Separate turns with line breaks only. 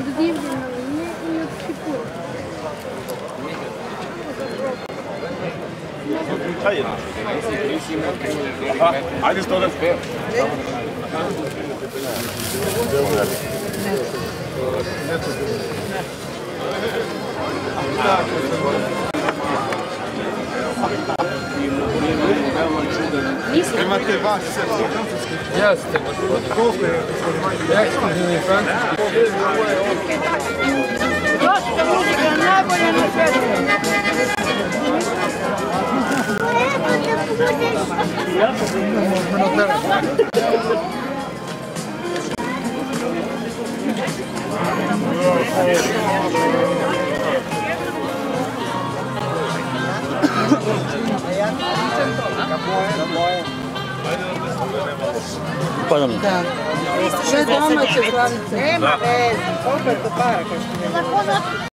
odwiedzino mnie i odsypło.
Aha, a jest Проти вас Я с тобой. Я с тобой.
Просто музыка на поле на свете.
Ayan, ayan. Kapoy, kapoy. Падаме. Да.
Ще дома, че главите. Ема, е, колко е топара, кажете.